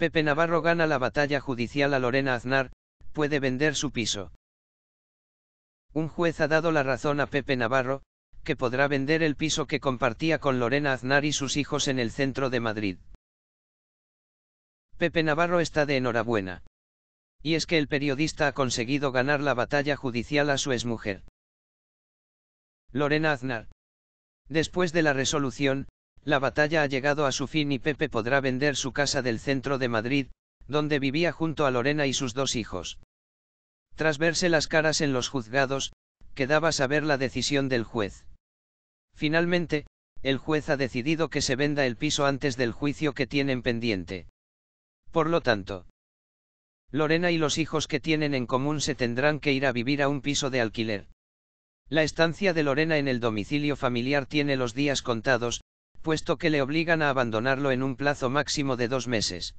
Pepe Navarro gana la batalla judicial a Lorena Aznar, puede vender su piso. Un juez ha dado la razón a Pepe Navarro, que podrá vender el piso que compartía con Lorena Aznar y sus hijos en el centro de Madrid. Pepe Navarro está de enhorabuena. Y es que el periodista ha conseguido ganar la batalla judicial a su exmujer. Lorena Aznar. Después de la resolución, la batalla ha llegado a su fin y Pepe podrá vender su casa del centro de Madrid, donde vivía junto a Lorena y sus dos hijos. Tras verse las caras en los juzgados, quedaba saber la decisión del juez. Finalmente, el juez ha decidido que se venda el piso antes del juicio que tienen pendiente. Por lo tanto, Lorena y los hijos que tienen en común se tendrán que ir a vivir a un piso de alquiler. La estancia de Lorena en el domicilio familiar tiene los días contados, puesto que le obligan a abandonarlo en un plazo máximo de dos meses.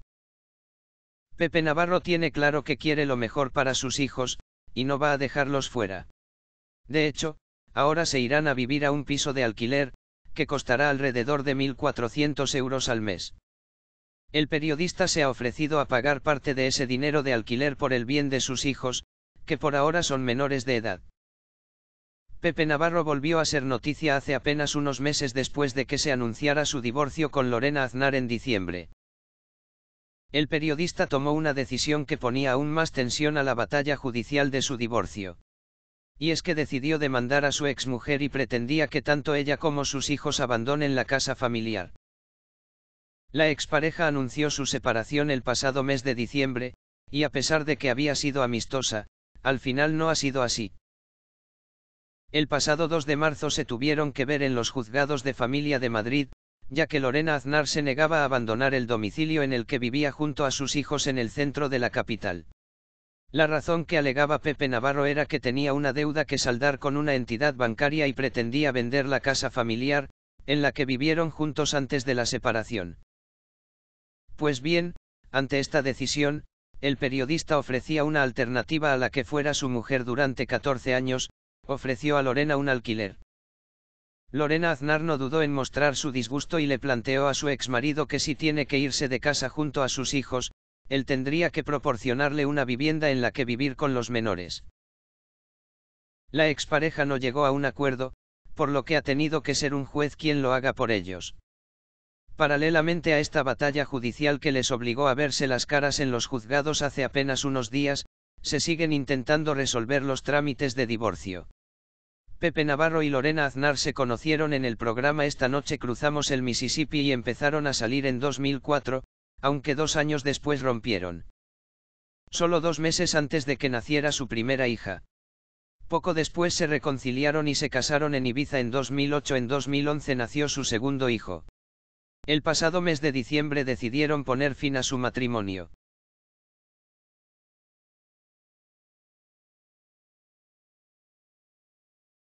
Pepe Navarro tiene claro que quiere lo mejor para sus hijos, y no va a dejarlos fuera. De hecho, ahora se irán a vivir a un piso de alquiler, que costará alrededor de 1.400 euros al mes. El periodista se ha ofrecido a pagar parte de ese dinero de alquiler por el bien de sus hijos, que por ahora son menores de edad. Pepe Navarro volvió a ser noticia hace apenas unos meses después de que se anunciara su divorcio con Lorena Aznar en diciembre. El periodista tomó una decisión que ponía aún más tensión a la batalla judicial de su divorcio. Y es que decidió demandar a su exmujer y pretendía que tanto ella como sus hijos abandonen la casa familiar. La expareja anunció su separación el pasado mes de diciembre, y a pesar de que había sido amistosa, al final no ha sido así. El pasado 2 de marzo se tuvieron que ver en los juzgados de familia de Madrid, ya que Lorena Aznar se negaba a abandonar el domicilio en el que vivía junto a sus hijos en el centro de la capital. La razón que alegaba Pepe Navarro era que tenía una deuda que saldar con una entidad bancaria y pretendía vender la casa familiar, en la que vivieron juntos antes de la separación. Pues bien, ante esta decisión, el periodista ofrecía una alternativa a la que fuera su mujer durante 14 años, ofreció a Lorena un alquiler. Lorena Aznar no dudó en mostrar su disgusto y le planteó a su exmarido que si tiene que irse de casa junto a sus hijos, él tendría que proporcionarle una vivienda en la que vivir con los menores. La expareja no llegó a un acuerdo, por lo que ha tenido que ser un juez quien lo haga por ellos. Paralelamente a esta batalla judicial que les obligó a verse las caras en los juzgados hace apenas unos días, se siguen intentando resolver los trámites de divorcio. Pepe Navarro y Lorena Aznar se conocieron en el programa Esta noche cruzamos el Mississippi y empezaron a salir en 2004, aunque dos años después rompieron. Solo dos meses antes de que naciera su primera hija. Poco después se reconciliaron y se casaron en Ibiza en 2008. En 2011 nació su segundo hijo. El pasado mes de diciembre decidieron poner fin a su matrimonio.